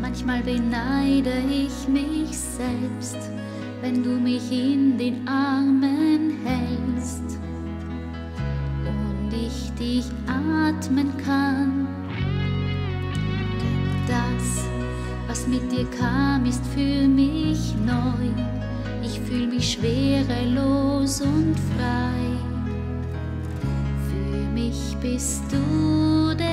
manchmal beneide ich mich selbst, wenn du mich in den Armen hältst und ich dich atmen kann. Denn das, was mit dir kam, ist für mich neu. Ich fühle mich schwerelos und frei. Für mich bist du der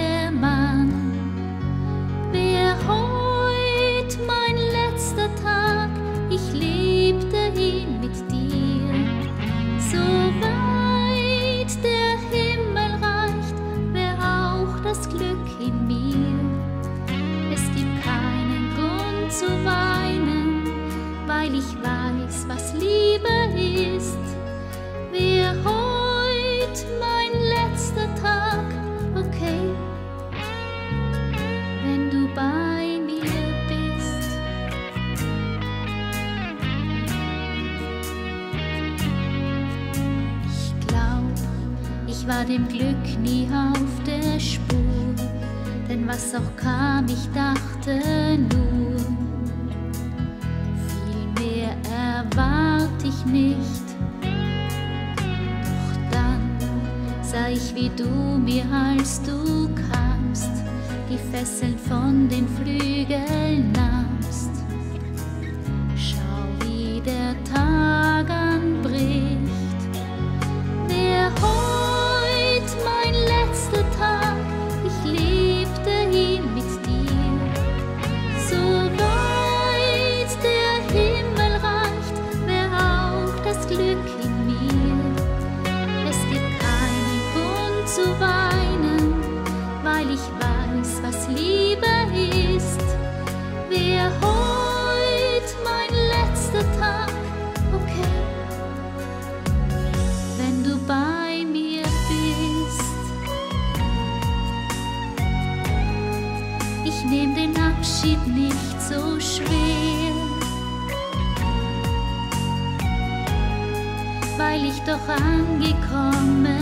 weil ich weiß, was Liebe ist. Wär heut mein letzter Tag, okay, wenn du bei mir bist. Ich glaub, ich war dem Glück nie auf der Spur, denn was auch kam, ich dachte sah ich, wie du mir, als du kamst, die Fesseln von den Flügeln nahmst. Schau, wie der Tag Nehm den Abschied nicht so schwer, weil ich doch angekommen